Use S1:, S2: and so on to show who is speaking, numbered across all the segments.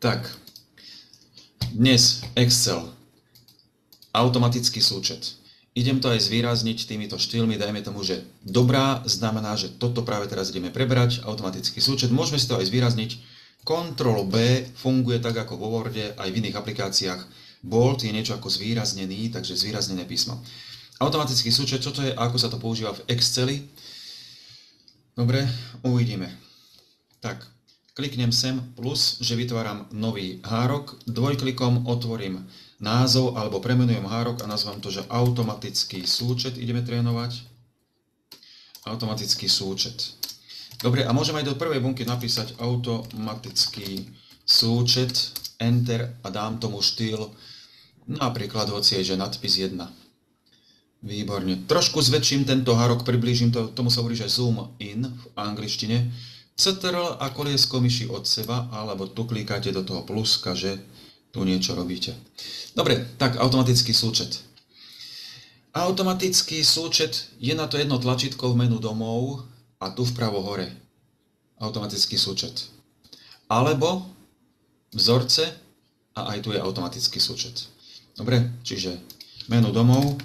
S1: Tak, dnes Excel, automatický súčet. Idem to aj zvýrazniť týmito štýlmi, dajme tomu, že dobrá znamená, že toto práve teraz ideme prebrať, automatický súčet. Môžeme si to aj zvýrazniť. Ctrl B funguje tak ako vo Worde, aj v iných aplikáciách. Bold je niečo ako zvýraznený, takže zvýraznené písmo. Automatický súčet, čo to je ako sa to používa v Exceli? Dobre, uvidíme. Tak, kliknem sem plus, že vytváram nový hárok, dvojklikom otvorím názov alebo premenujem hárok a nazvám to, že automatický súčet ideme trénovať. Automatický súčet. Dobre, a môžem aj do prvej bunky napísať automatický súčet, enter a dám tomu štýl, napríklad hoci je, že nadpis 1. Výborne. Trošku zväčším tento hárok, priblížim to, tomu sa hovorí, že zoom in v angličtine. CTRL a koliesko myši od seba, alebo tu klikáte do toho pluska, že tu niečo robíte. Dobre, tak automatický súčet. Automatický súčet je na to jedno tlačítko v menu domov a tu vpravo hore. Automatický súčet. Alebo vzorce a aj tu je automatický súčet. Dobre, čiže menu domov.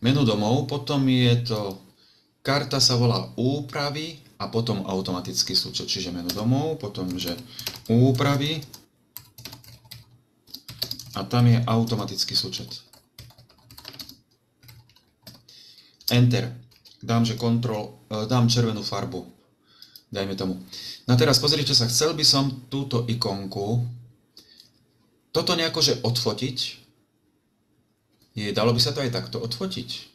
S1: Menu domov, potom je to Karta sa volá úpravy a potom automatický súčet, čiže meno domov, potom že úpravy a tam je automatický súčet. Enter. Dám, že kontrol, e, dám červenú farbu. Dajme tomu. No teraz pozrite sa, chcel by som túto ikonku, toto nejako, že odfotiť. Je, dalo by sa to aj takto odfotiť.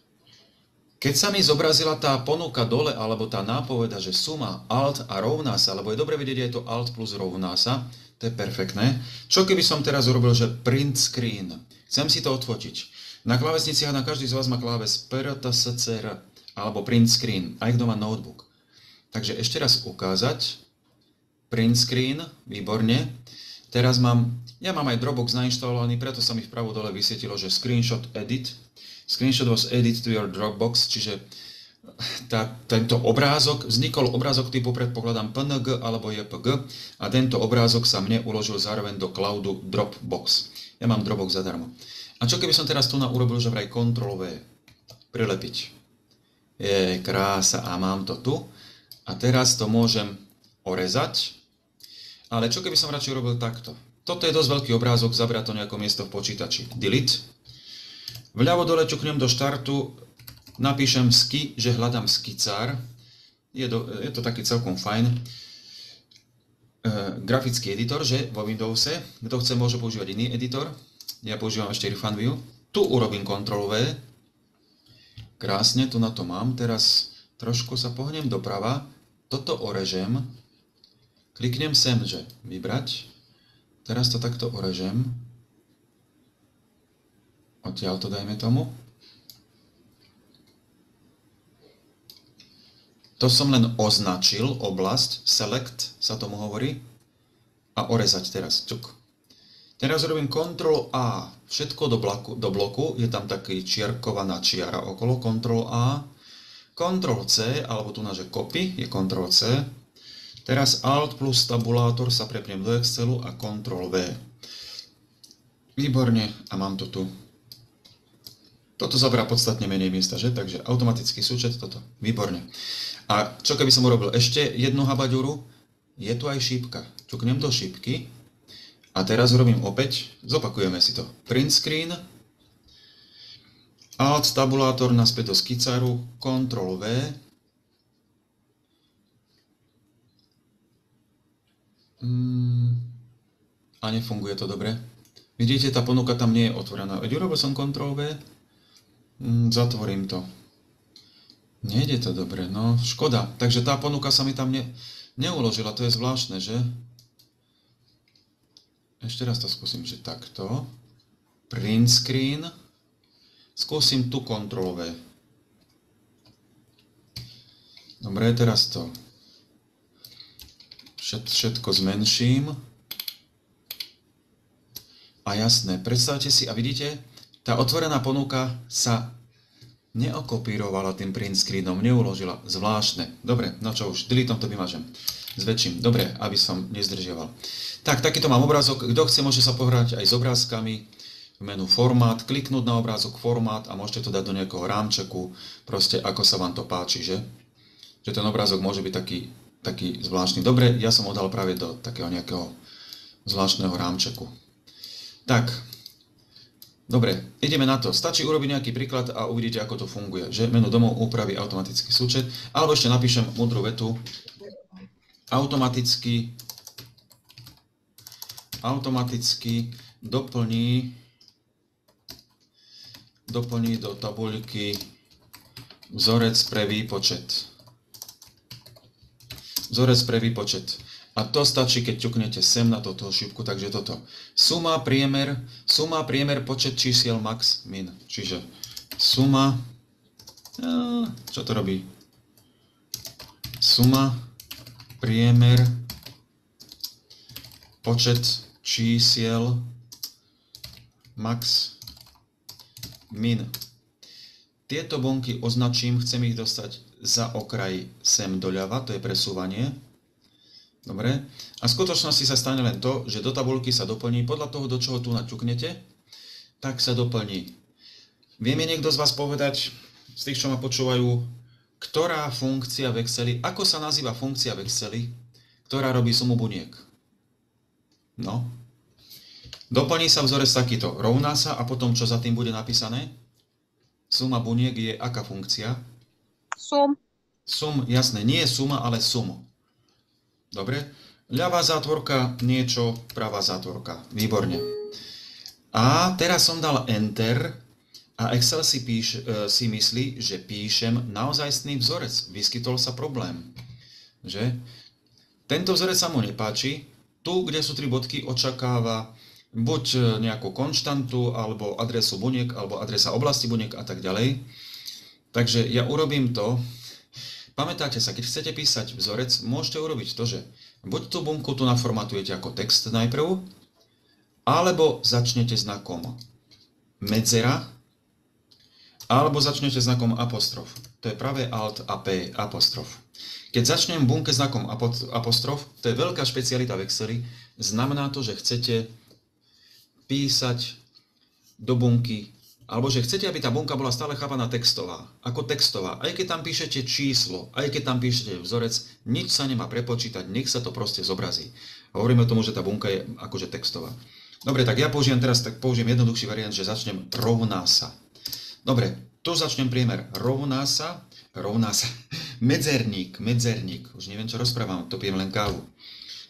S1: Keď sa mi zobrazila tá ponuka dole, alebo tá nápoveda, že suma alt a rovná sa, alebo je dobre vedieť, je to alt plus rovná sa, to je perfektné. Čo keby som teraz urobil, že print screen? Chcem si to odfotiť. Na klávesniciach na každý z vás má kláves PRTSCR alebo print screen, aj kto má notebook. Takže ešte raz ukázať. Print screen, výborne. Teraz mám, ja mám aj Dropbox nainštalovaný, preto sa mi vpravo dole vysvietilo, že screenshot edit. Screenshot was added to your Dropbox, čiže tá, tento obrázok, vznikol obrázok typu predpokladám PNG alebo JPG a tento obrázok sa mne uložil zároveň do cloudu Dropbox. Ja mám Dropbox zadarmo. A čo keby som teraz tu na urobil, že vraj Ctrl V, prilepiť. Je krása a mám to tu. A teraz to môžem orezať. Ale čo keby som radšej urobil takto? Toto je dosť veľký obrázok, zabrať to nejaké miesto v počítači. Delete. Vľavo dole čuknem do štartu, napíšem ski, že hľadám skicár. Je, do, je to taký celkom fajn. E, grafický editor, že vo Windowse. Kto chce, môže používať iný editor. Ja používam ešte View. Tu urobím Ctrl V. Krásne, tu na to mám. Teraz trošku sa pohnem doprava. Toto orežem. Kliknem sem, že vybrať. Teraz to takto orežem. Odtiaľ to dajme tomu. To som len označil oblasť, select sa tomu hovorí, a orezať teraz. Čuk. Teraz robím Ctrl A, všetko do bloku, do bloku, je tam taký čierkovaná čiara okolo, Ctrl A, Ctrl C, alebo tu na že copy, je Ctrl C, teraz Alt plus tabulátor sa prepnem do Excelu a Ctrl V. Výborne, a mám to tu. Toto zabrá podstatne menej miesta, že? Takže automatický súčet, toto. Výborne. A čo keby som urobil ešte jednu habaďuru? Je tu aj šípka. Čuknem do šípky. A teraz urobím opäť, zopakujeme si to. Print screen, Alt tabulátor naspäť do skicáru, Ctrl V, mm, a nefunguje to dobre. Vidíte, tá ponuka tam nie je otvorená. Urobil som Ctrl V, Mm, zatvorím to. Nejde to dobre, no škoda. Takže tá ponuka sa mi tam ne, neuložila, to je zvláštne, že? Ešte raz to skúsim, že takto. Print screen. Skúsim tu kontrolové. Dobre, teraz to všetko zmenším. A jasné, predstavte si, a vidíte, tá otvorená ponuka sa neokopírovala tým print screenom, neuložila. Zvláštne. Dobre, no čo už, deleteom to vymažem. Zväčším. Dobre, aby som nezdržiaval. Tak, takýto mám obrázok. Kto chce, môže sa pohrať aj s obrázkami v menu formát, kliknúť na obrázok formát a môžete to dať do nejakého rámčeku, proste ako sa vám to páči, že? Že ten obrázok môže byť taký, taký zvláštny. Dobre, ja som ho dal práve do takého nejakého zvláštneho rámčeku. Tak, dobre, ideme na to. Stačí urobiť nejaký príklad a uvidíte, ako to funguje. Že menu domov upraví automatický súčet, alebo ešte napíšem múdru vetu. Automaticky, automaticky doplní, doplní do tabuľky vzorec pre výpočet. Vzorec pre výpočet. A to stačí, keď ťuknete sem na toto šípku, takže toto. Suma, priemer, suma, priemer, počet čísiel, max, min. Čiže suma, čo to robí? Suma, priemer, počet čísiel, max, min. Tieto bonky označím, chcem ich dostať za okraj sem doľava, to je presúvanie. Dobre. A v skutočnosti sa stane len to, že do tabulky sa doplní, podľa toho, do čoho tu naťuknete, tak sa doplní. Vie mi niekto z vás povedať, z tých, čo ma počúvajú, ktorá funkcia v Exceli, ako sa nazýva funkcia v Exceli, ktorá robí sumu buniek? No. Doplní sa vzorec takýto. Rovná sa a potom, čo za tým bude napísané? Suma buniek je aká funkcia?
S2: Sum.
S1: Sum, jasné, nie je suma, ale sum. Dobre? Ľavá zátvorka, niečo, pravá zátvorka. Výborne. A teraz som dal Enter a Excel si, píš, e, si myslí, že píšem naozajstný vzorec. Vyskytol sa problém. Že? Tento vzorec sa mu nepáči. Tu, kde sú tri bodky, očakáva buď e, nejakú konštantu, alebo adresu buniek, alebo adresa oblasti buniek a tak ďalej. Takže ja urobím to, Pamätáte sa, keď chcete písať vzorec, môžete urobiť to, že buď tú bunku tu naformatujete ako text najprv, alebo začnete znakom medzera, alebo začnete znakom apostrof. To je práve alt a p, apostrof. Keď začnem bunke znakom apostrof, to je veľká špecialita v Exceli, znamená to, že chcete písať do bunky alebo že chcete, aby tá bunka bola stále chápaná textová, ako textová. Aj keď tam píšete číslo, aj keď tam píšete vzorec, nič sa nemá prepočítať, nech sa to proste zobrazí. Hovoríme tomu, že tá bunka je akože textová. Dobre, tak ja použijem teraz, tak použijem jednoduchší variant, že začnem rovná sa. Dobre, tu začnem priemer. Rovná sa, rovná sa, medzerník, medzerník, už neviem, čo rozprávam, to pijem len kávu.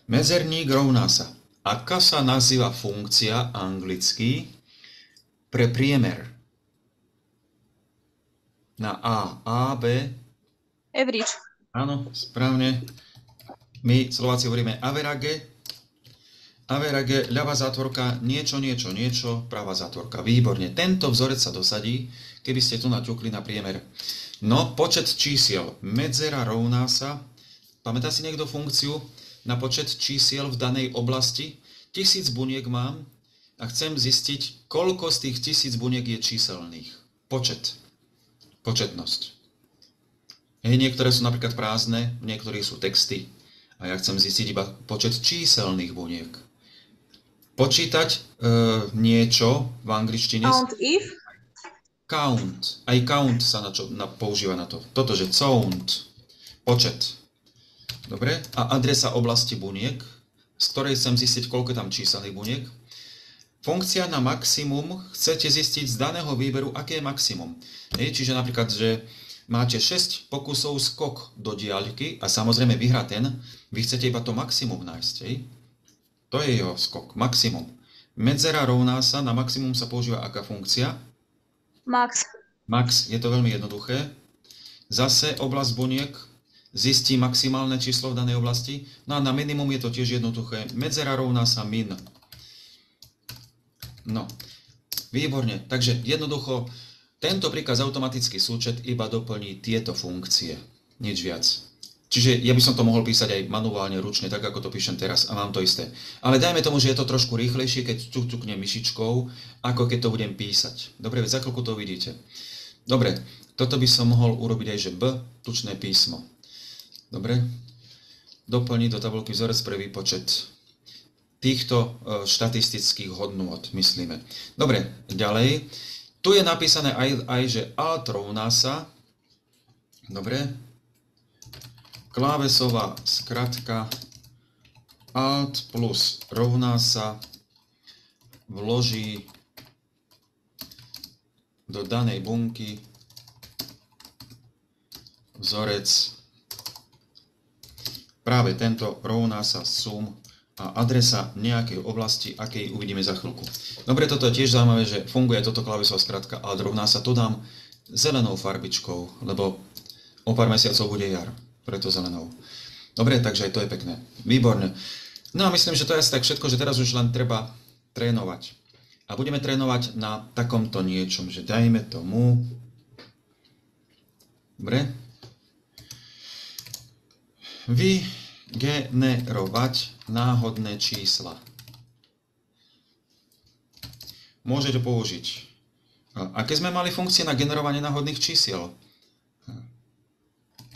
S1: Medzerník rovná sa. Aká sa nazýva funkcia anglicky, pre priemer na A. A, B.
S2: Average.
S1: Áno, správne. My Slováci hovoríme average. Average, ľavá zátvorka, niečo, niečo, niečo, pravá zátvorka. Výborne. Tento vzorec sa dosadí, keby ste tu naťukli na priemer. No, počet čísiel. Medzera rovná sa, pamätá si niekto funkciu na počet čísiel v danej oblasti? Tisíc buniek mám, a chcem zistiť, koľko z tých tisíc buniek je číselných. Počet. Početnosť. Hej, niektoré sú napríklad prázdne, v niektorých sú texty. A ja chcem zistiť iba počet číselných buniek. Počítať e, niečo v angličtine.
S2: Count if?
S1: Count. Aj count sa na čo, na, používa na to. Toto, že count. Počet. Dobre? A adresa oblasti buniek, z ktorej chcem zistiť, koľko je tam číselných buniek. Funkcia na maximum chcete zistiť z daného výberu, aké je maximum. Hej, čiže napríklad, že máte 6 pokusov skok do diaľky a samozrejme vyhrá ten, vy chcete iba to maximum nájsť. Hej? To je jeho skok, maximum. Medzera rovná sa, na maximum sa používa aká funkcia?
S2: Max.
S1: Max, je to veľmi jednoduché. Zase oblasť buniek zistí maximálne číslo v danej oblasti. No a na minimum je to tiež jednoduché. Medzera rovná sa min. No, výborne. Takže jednoducho, tento príkaz automatický súčet iba doplní tieto funkcie. Nič viac. Čiže ja by som to mohol písať aj manuálne, ručne, tak ako to píšem teraz a mám to isté. Ale dajme tomu, že je to trošku rýchlejšie, keď ťuknem myšičkou, ako keď to budem písať. Dobre, veď za chvíľku to uvidíte. Dobre, toto by som mohol urobiť aj, že B, tučné písmo. Dobre? doplniť do tabulky vzorec pre výpočet týchto e, štatistických hodnôt, myslíme. Dobre, ďalej. Tu je napísané aj, aj že alt rovná sa, dobre, klávesová skratka alt plus rovná sa vloží do danej bunky vzorec práve tento rovná sa sum a adresa nejakej oblasti, akej uvidíme za chvíľku. Dobre, toto je tiež zaujímavé, že funguje toto klávesová skratka, ale rovná sa to dám zelenou farbičkou, lebo o pár mesiacov bude jar, preto zelenou. Dobre, takže aj to je pekné. Výborne. No a myslím, že to je asi tak všetko, že teraz už len treba trénovať. A budeme trénovať na takomto niečom, že dajme tomu... Dobre? Vygenerovať náhodné čísla. Môžete použiť. Aké sme mali funkcie na generovanie náhodných čísiel?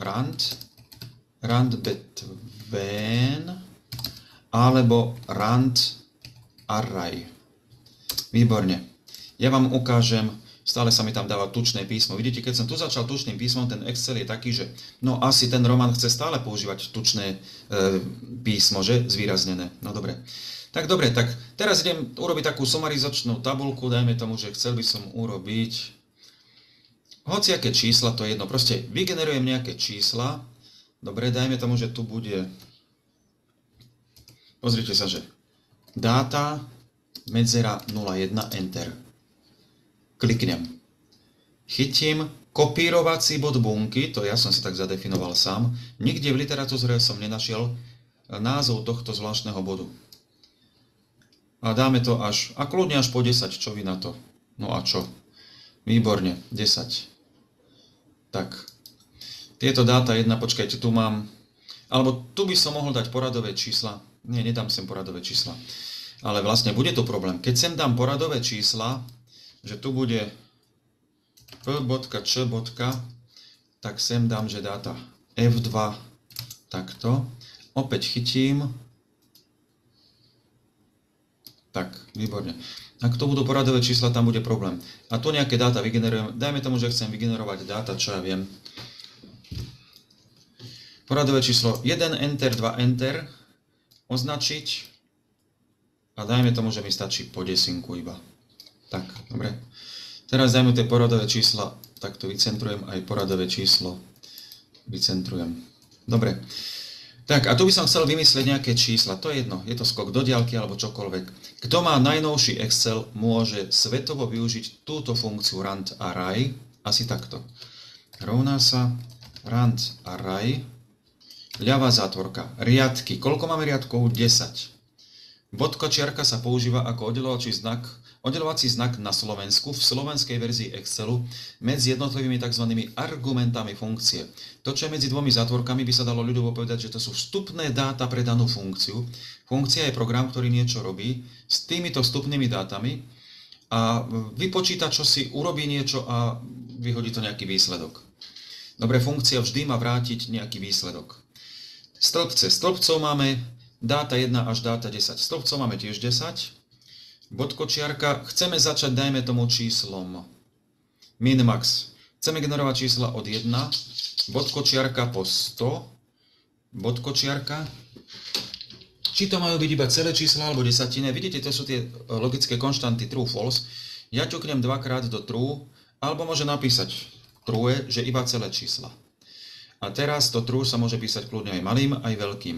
S1: Rand, rand between, alebo rand array. Výborne. Ja vám ukážem stále sa mi tam dáva tučné písmo. Vidíte, keď som tu začal tučným písmom, ten Excel je taký, že no asi ten Roman chce stále používať tučné e, písmo, že? Zvýraznené. No dobre. Tak dobre, tak teraz idem urobiť takú sumarizačnú tabulku, dajme tomu, že chcel by som urobiť hociaké čísla, to je jedno, proste vygenerujem nejaké čísla, dobre, dajme tomu, že tu bude, pozrite sa, že dáta, medzera 01, enter kliknem. Chytím kopírovací bod bunky, to ja som si tak zadefinoval sám, nikde v literatúre som nenašiel názov tohto zvláštneho bodu. A dáme to až, a kľudne až po 10, čo vy na to? No a čo? Výborne, 10. Tak, tieto dáta jedna, počkajte, tu mám, alebo tu by som mohol dať poradové čísla, nie, nedám sem poradové čísla, ale vlastne bude to problém. Keď sem dám poradové čísla, že tu bude p.č. tak sem dám, že dáta f2 takto. Opäť chytím. Tak, výborne. Ak to budú poradové čísla, tam bude problém. A tu nejaké dáta vygenerujem. Dajme tomu, že chcem vygenerovať dáta, čo ja viem. Poradové číslo 1, enter, 2, enter. Označiť. A dajme tomu, že mi stačí po desinku iba. Tak, dobre. Teraz dajme tie poradové čísla, takto vycentrujem aj poradové číslo. Vycentrujem. Dobre. Tak, a tu by som chcel vymyslieť nejaké čísla. To je jedno, je to skok do diaľky alebo čokoľvek. Kto má najnovší Excel, môže svetovo využiť túto funkciu rand array, asi takto. Rovná sa rand array, ľavá zátvorka, riadky. Koľko máme riadkov? 10. Bodka čiarka sa používa ako oddelovací znak Oddelovací znak na Slovensku v slovenskej verzii Excelu medzi jednotlivými tzv. argumentami funkcie. To, čo je medzi dvomi zátvorkami, by sa dalo ľudovo povedať, že to sú vstupné dáta pre danú funkciu. Funkcia je program, ktorý niečo robí s týmito vstupnými dátami a vypočíta, čo si urobí niečo a vyhodí to nejaký výsledok. Dobre, funkcia vždy má vrátiť nejaký výsledok. Stĺpce. Stĺpcov máme dáta 1 až dáta 10. Stĺpcov máme tiež 10 bodkočiarka, chceme začať, dajme tomu číslom min-max. Chceme generovať čísla od 1, bodkočiarka po 100, bodkočiarka. Či to majú byť iba celé čísla alebo desatine, vidíte, to sú tie logické konštanty true, false. Ja ťuknem dvakrát do true, alebo môže napísať true, že iba celé čísla. A teraz to true sa môže písať kľudne aj malým, aj veľkým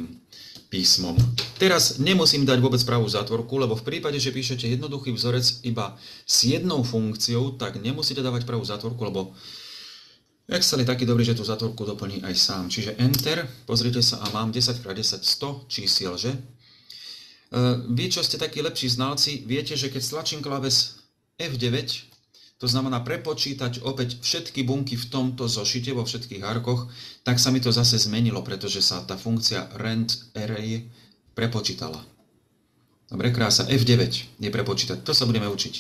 S1: písmom. Teraz nemusím dať vôbec pravú zátvorku, lebo v prípade, že píšete jednoduchý vzorec iba s jednou funkciou, tak nemusíte dávať pravú zátvorku, lebo Excel je taký dobrý, že tú zátvorku doplní aj sám. Čiže Enter, pozrite sa a mám 10x10 100 čísiel, že? E, vy, čo ste takí lepší znalci, viete, že keď stlačím kláves F9, to znamená prepočítať opäť všetky bunky v tomto zošite, vo všetkých arkoch, tak sa mi to zase zmenilo, pretože sa tá funkcia rent array prepočítala. Dobre, krása. F9 je prepočítať. To sa budeme učiť.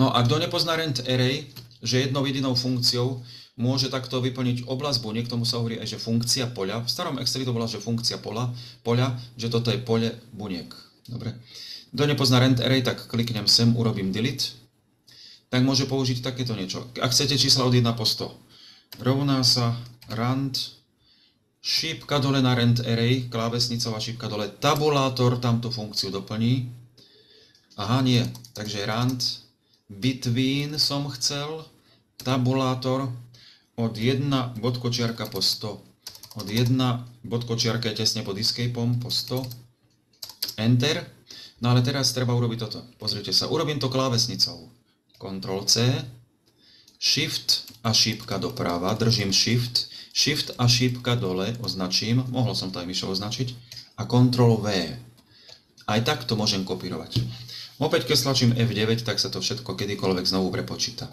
S1: No a kto nepozná rent array, že jednou jedinou funkciou môže takto vyplniť oblasť buniek, tomu sa hovorí aj, že funkcia poľa. V starom Exceli to bola, že funkcia pola, poľa, že toto je pole buniek. Dobre. Kto nepozná rent array, tak kliknem sem, urobím delete. Tak môže použiť takéto niečo. Ak chcete čísla od 1 po 100, rovná sa rand šípka dole na rent array, klávesnicová šípka dole, tabulátor tamto funkciu doplní. Aha, nie. Takže rand between som chcel, tabulátor od 1 bodkočiarka po 100. Od 1 bodkočiarka je tesne pod escapeom po 100. Enter. No ale teraz treba urobiť toto. Pozrite sa, urobím to klávesnicou. Ctrl C, Shift a šípka doprava, držím Shift, Shift a šípka dole označím, mohol som to aj myšou označiť, a Ctrl V. Aj tak to môžem kopírovať. Opäť keď stlačím F9, tak sa to všetko kedykoľvek znovu prepočíta.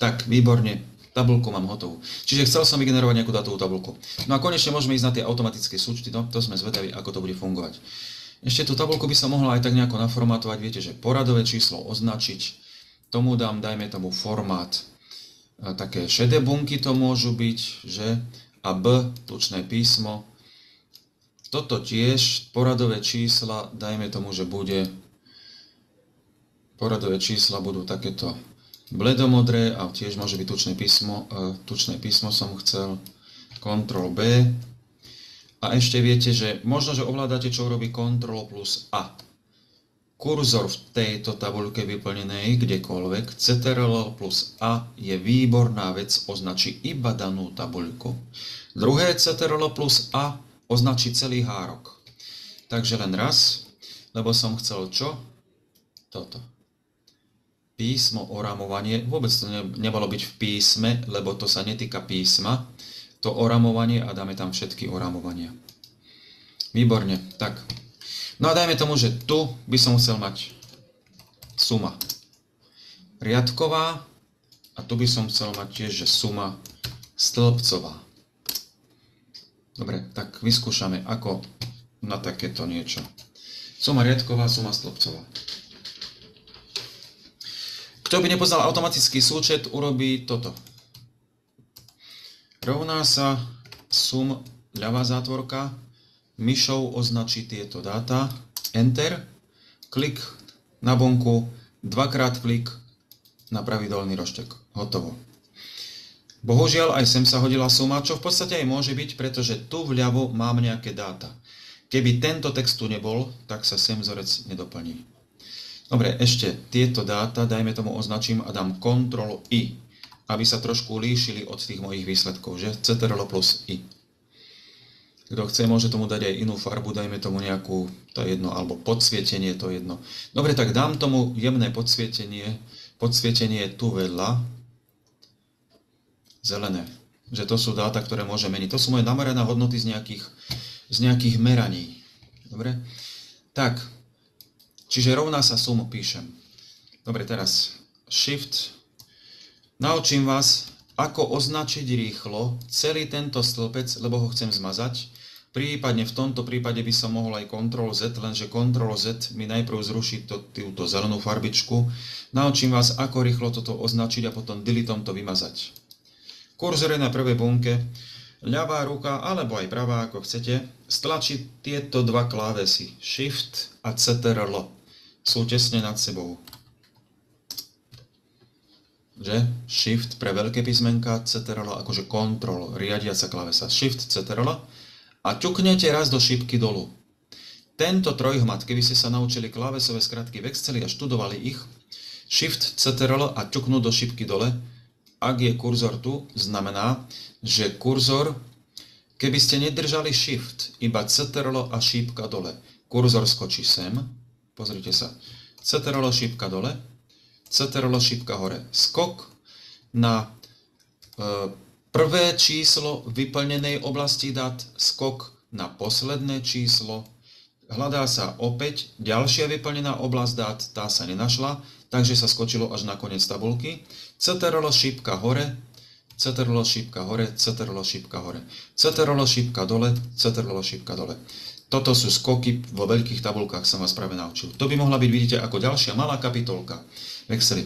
S1: Tak, výborne, tabulku mám hotovú. Čiže chcel som vygenerovať nejakú datovú tabulku. No a konečne môžeme ísť na tie automatické súčty, no to sme zvedaví, ako to bude fungovať. Ešte tú tabulku by som mohla aj tak nejako naformátovať, viete, že poradové číslo označiť, tomu dám, dajme tomu formát, také šedé bunky to môžu byť, že, a B, tučné písmo. Toto tiež, poradové čísla, dajme tomu, že bude poradové čísla budú takéto bledomodré a tiež môže byť tučné písmo, e, tučné písmo som chcel, Ctrl B. A ešte viete, že možno, že ovládate, čo robí Ctrl plus A. Kurzor v tejto tabuľke vyplnenej kdekoľvek, Ctrl plus A je výborná vec, označí iba danú tabuľku. Druhé Ctrl plus A označí celý hárok. Takže len raz, lebo som chcel čo? Toto písmo, oramovanie, vôbec to nebalo byť v písme, lebo to sa netýka písma, to oramovanie a dáme tam všetky oramovania. Výborne, tak. No a dajme tomu, že tu by som chcel mať suma riadková a tu by som chcel mať tiež, že suma stĺpcová. Dobre, tak vyskúšame, ako na takéto niečo. Suma riadková, suma stĺpcová. Kto by nepoznal automatický súčet, urobí toto. Rovná sa sum ľavá zátvorka, myšou označí tieto dáta, Enter, klik na bonku, dvakrát klik na pravý dolný roštek. Hotovo. Bohužiaľ aj sem sa hodila suma, čo v podstate aj môže byť, pretože tu vľavo mám nejaké dáta. Keby tento text tu nebol, tak sa sem vzorec nedoplní. Dobre, ešte tieto dáta, dajme tomu označím a dám Ctrl I, aby sa trošku líšili od tých mojich výsledkov, že? Ctrl plus I. Kto chce, môže tomu dať aj inú farbu, dajme tomu nejakú, to je jedno, alebo podsvietenie, to je jedno. Dobre, tak dám tomu jemné podsvietenie, podsvietenie tu vedľa, zelené. Že to sú dáta, ktoré môže meniť. To sú moje namerané hodnoty z nejakých, z nejakých meraní. Dobre? Tak, Čiže rovná sa sum píšem. Dobre, teraz Shift. Naučím vás, ako označiť rýchlo celý tento stĺpec, lebo ho chcem zmazať. Prípadne v tomto prípade by som mohol aj Ctrl Z, lenže Ctrl Z mi najprv zruší to, túto zelenú farbičku. Naučím vás, ako rýchlo toto označiť a potom deleteom to vymazať. Kurzor je na prvej bunke ľavá ruka, alebo aj pravá, ako chcete, stlačí tieto dva klávesy Shift a Ctrl sú tesne nad sebou. Že? Shift pre veľké písmenka, CTRL, akože Ctrl, riadiaca klavesa. Shift, CTRL a ťuknete raz do šipky dolu. Tento trojhmat, keby ste sa naučili klávesové skratky v Exceli a študovali ich, Shift, CTRL a ťuknúť do šipky dole, ak je kurzor tu, znamená, že kurzor, keby ste nedržali Shift, iba CTRL a šípka dole, kurzor skočí sem, Pozrite sa. CTRL šípka dole, CTRL šípka hore. Skok na e, prvé číslo vyplnenej oblasti dát, skok na posledné číslo. Hľadá sa opäť ďalšia vyplnená oblasť dát, tá sa nenašla, takže sa skočilo až na koniec tabulky. CTRL šípka hore, CTRL šípka hore, CTRL šípka hore. CTRL šípka dole, CTRL šípka dole. Toto sú skoky vo veľkých tabulkách, som vás práve naučil. To by mohla byť, vidíte, ako ďalšia malá kapitolka v Exceli.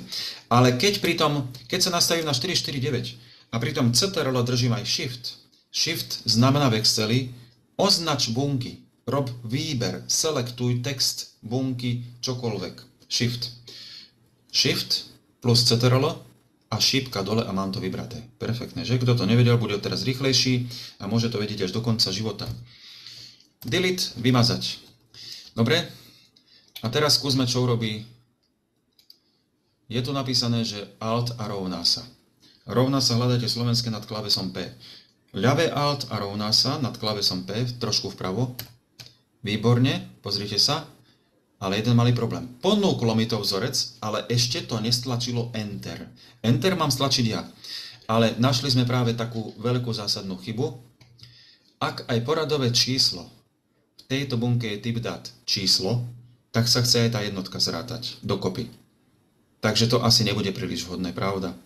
S1: Ale keď pri tom, keď sa nastavím na 449 a pritom CTRL držím aj Shift. Shift znamená v Exceli označ bunky, rob výber, selektuj text, bunky, čokoľvek. Shift. Shift plus CTRL a šípka dole a mám to vybraté. Perfektne, že? Kto to nevedel, bude teraz rýchlejší a môže to vedieť až do konca života. Delete, vymazať. Dobre? A teraz skúsme, čo urobí. Je tu napísané, že Alt a rovná sa. Rovná sa hľadajte slovenské nad klavesom P. Ľavé Alt a rovná sa nad klavesom P, trošku vpravo. Výborne, pozrite sa. Ale jeden malý problém. Ponúklo mi to vzorec, ale ešte to nestlačilo Enter. Enter mám stlačiť ja. Ale našli sme práve takú veľkú zásadnú chybu. Ak aj poradové číslo v tejto bunke je typ dát číslo, tak sa chce aj tá jednotka zrátať dokopy. Takže to asi nebude príliš vhodné, pravda?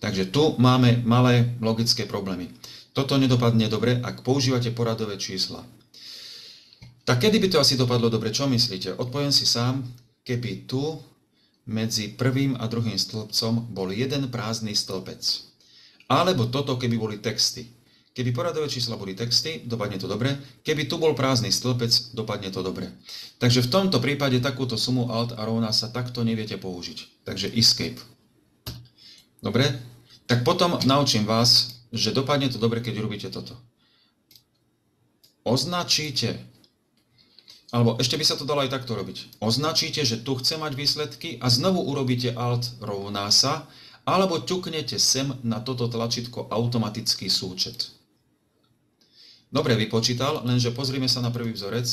S1: Takže tu máme malé logické problémy. Toto nedopadne dobre, ak používate poradové čísla. Tak kedy by to asi dopadlo dobre? Čo myslíte? Odpoviem si sám, keby tu medzi prvým a druhým stĺpcom bol jeden prázdny stĺpec. Alebo toto, keby boli texty. Keby poradové čísla boli texty, dopadne to dobre. Keby tu bol prázdny stĺpec, dopadne to dobre. Takže v tomto prípade takúto sumu alt a rovná sa takto neviete použiť. Takže escape. Dobre? Tak potom naučím vás, že dopadne to dobre, keď robíte toto. Označíte alebo ešte by sa to dalo aj takto robiť. Označíte, že tu chce mať výsledky a znovu urobíte Alt rovná sa, alebo ťuknete sem na toto tlačítko automatický súčet. Dobre vypočítal, lenže pozrime sa na prvý vzorec.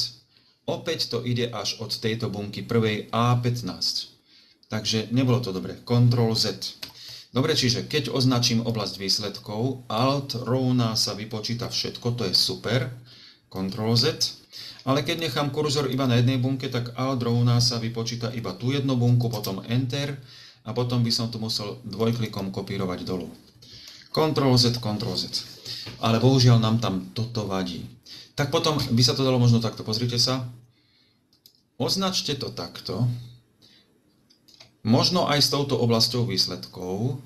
S1: Opäť to ide až od tejto bunky prvej A15. Takže nebolo to dobre. Ctrl Z. Dobre, čiže keď označím oblasť výsledkov, Alt rovná sa vypočíta všetko, to je super. Ctrl Z. Ale keď nechám kurzor iba na jednej bunke, tak Alt rovná sa vypočíta iba tú jednu bunku, potom Enter a potom by som to musel dvojklikom kopírovať dolu. Ctrl Z, Ctrl Z. Ale bohužiaľ nám tam toto vadí. Tak potom by sa to dalo možno takto. Pozrite sa. Označte to takto. Možno aj s touto oblasťou výsledkov.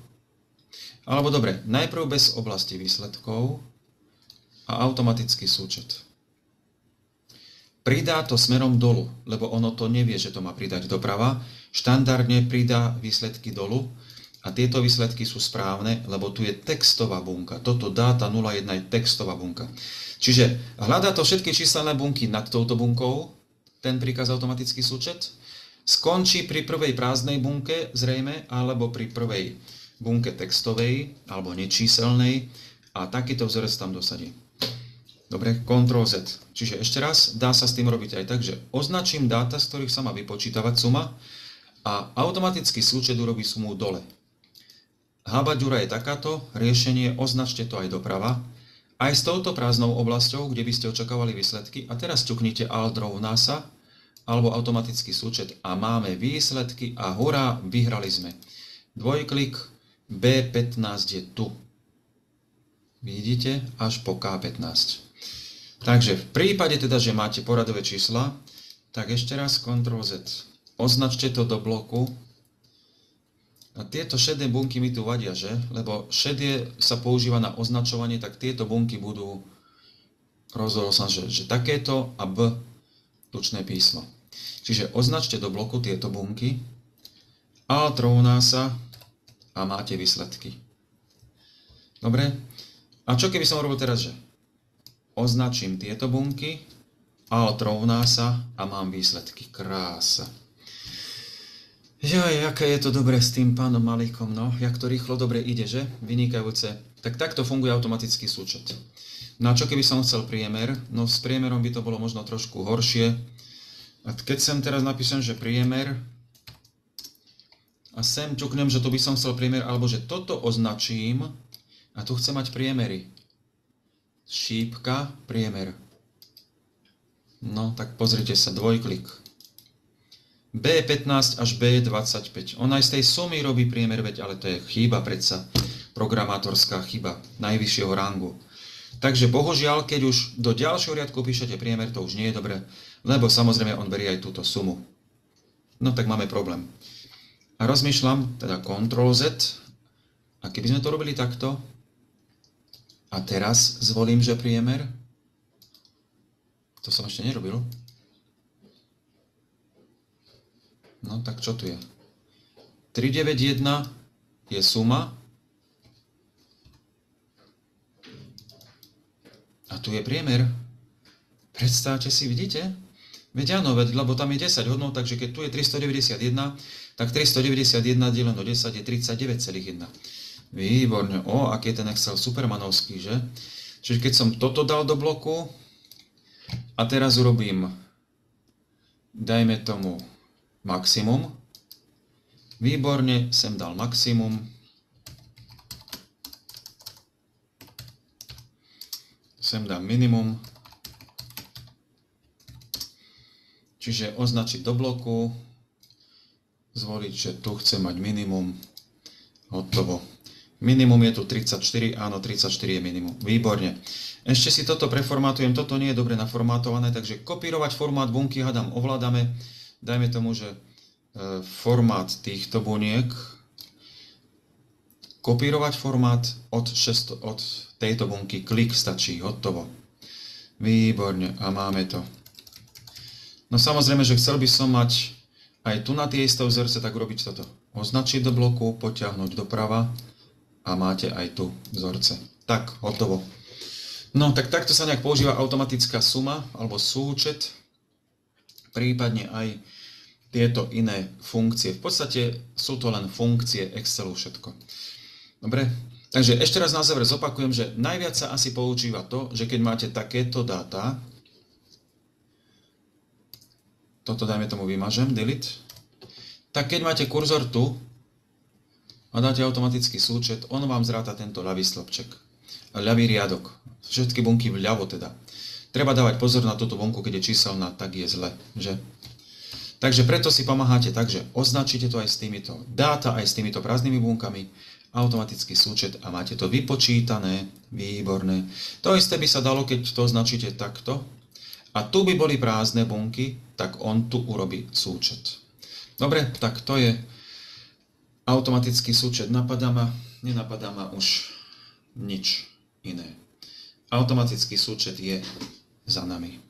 S1: Alebo dobre, najprv bez oblasti výsledkov a automatický súčet pridá to smerom dolu, lebo ono to nevie, že to má pridať doprava. Štandardne pridá výsledky dolu a tieto výsledky sú správne, lebo tu je textová bunka. Toto dáta 01 je textová bunka. Čiže hľadá to všetky číselné bunky nad touto bunkou, ten príkaz automatický súčet, skončí pri prvej prázdnej bunke zrejme, alebo pri prvej bunke textovej, alebo nečíselnej a takýto vzorec tam dosadí. Dobre, Ctrl Z. Čiže ešte raz, dá sa s tým robiť aj tak, že označím dáta, z ktorých sa má vypočítavať suma a automaticky súčet urobí sumu dole. Habaďura je takáto, riešenie označte to aj doprava, aj s touto prázdnou oblasťou, kde by ste očakávali výsledky a teraz ťuknite Alt rovná sa alebo automatický súčet a máme výsledky a hurá, vyhrali sme. Dvojklik, B15 je tu. Vidíte? Až po K15. Takže v prípade teda, že máte poradové čísla, tak ešte raz Ctrl Z. Označte to do bloku. A tieto šedé bunky mi tu vadia, že? Lebo šedie sa používa na označovanie, tak tieto bunky budú, rozhodol som, že, že takéto a B tučné písmo. Čiže označte do bloku tieto bunky, Alt rovná sa a máte výsledky. Dobre? A čo keby som robil teraz, že označím tieto bunky, alt rovná sa a mám výsledky. Krása. Joj, aké je to dobré s tým pánom Malikom, no, jak to rýchlo dobre ide, že? Vynikajúce. Tak takto funguje automatický súčet. No a čo keby som chcel priemer? No s priemerom by to bolo možno trošku horšie. A keď sem teraz napíšem, že priemer, a sem ťuknem, že tu by som chcel priemer, alebo že toto označím, a tu chcem mať priemery šípka, priemer. No, tak pozrite sa, dvojklik. B15 až B25. On aj z tej sumy robí priemer, veď, ale to je chyba predsa, programátorská chyba najvyššieho rangu. Takže bohužiaľ, keď už do ďalšieho riadku píšete priemer, to už nie je dobré, lebo samozrejme on berie aj túto sumu. No tak máme problém. A rozmýšľam, teda Ctrl Z, a keby sme to robili takto, A teraz zvolím, že priemer. To som ešte nerobil. No tak čo tu je? 391 je suma. A tu je priemer. Predstavte si, vidíte? Veď áno, veď, lebo tam je 10 hodnot, takže keď tu je 391, tak 391 deleno 10 je 39,1. Výborne. O, aký je ten Excel supermanovský, že? Čiže keď som toto dal do bloku a teraz urobím, dajme tomu maximum. Výborne, sem dal maximum. Sem dám minimum. Čiže označiť do bloku, zvoliť, že tu chcem mať minimum, hotovo. Minimum je tu 34, áno, 34 je minimum. Výborne. Ešte si toto preformátujem, toto nie je dobre naformátované, takže kopírovať formát bunky, hadám, ovládame. Dajme tomu, že e, formát týchto buniek, kopírovať formát od, 6, od tejto bunky, klik stačí, hotovo. Výborne, a máme to. No samozrejme, že chcel by som mať aj tu na tie isté vzorce, tak urobiť toto. Označiť do bloku, potiahnuť doprava, a máte aj tu vzorce. Tak, hotovo. No, tak takto sa nejak používa automatická suma alebo súčet, prípadne aj tieto iné funkcie. V podstate sú to len funkcie Excelu všetko. Dobre, takže ešte raz na záver zopakujem, že najviac sa asi používa to, že keď máte takéto dáta, toto dajme tomu vymažem, delete, tak keď máte kurzor tu, a dáte automatický súčet, on vám zráta tento ľavý slobček. Ľavý riadok. Všetky bunky vľavo teda. Treba dávať pozor na túto bunku, keď je číselná, tak je zle, že? Takže preto si pomáhate tak, že označíte to aj s týmito dáta, aj s týmito prázdnymi bunkami, automatický súčet a máte to vypočítané, výborné. To isté by sa dalo, keď to označíte takto a tu by boli prázdne bunky, tak on tu urobí súčet. Dobre, tak to je automatický súčet napadá ma, nenapadá ma už nič iné. Automatický súčet je za nami.